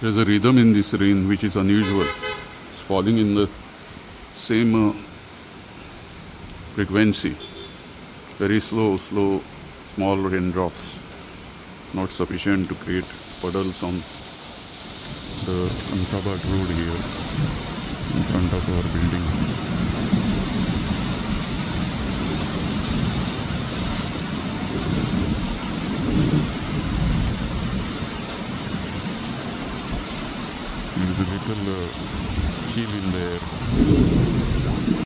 There's a rhythm in this rain which is unusual. It's falling in the same uh, frequency. Very slow, slow, small raindrops. Not sufficient to create puddles on the Ansabhat road here is a little uh, chill in there.